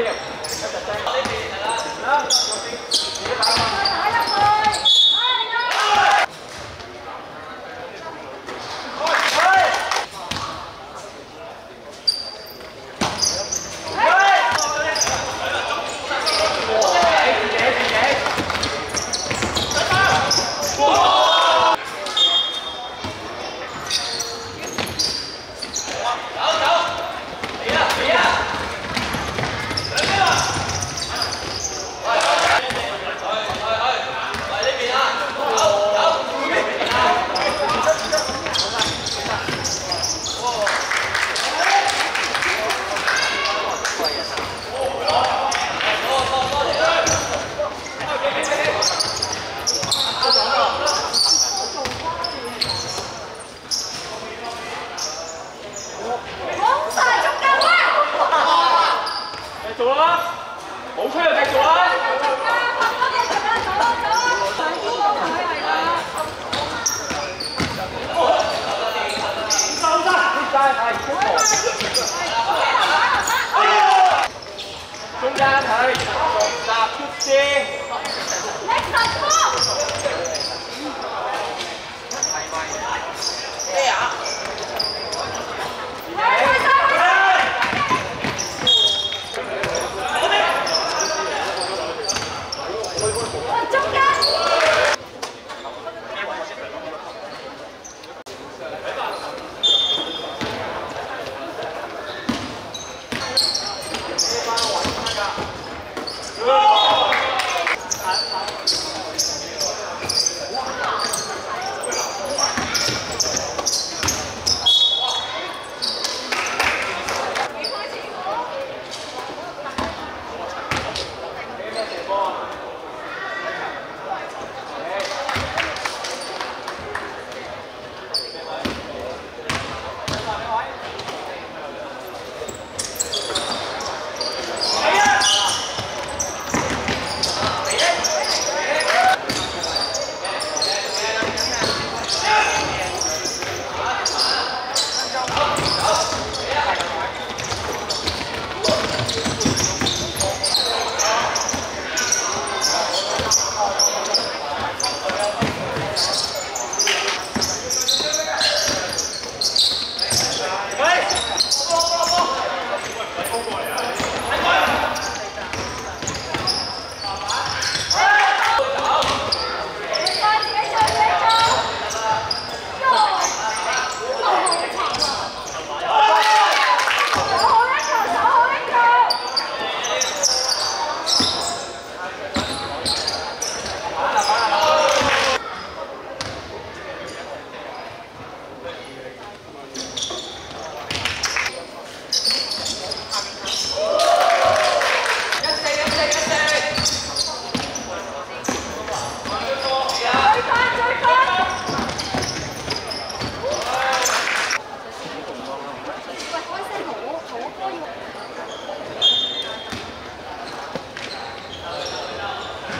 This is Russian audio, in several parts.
Philip.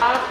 Uh,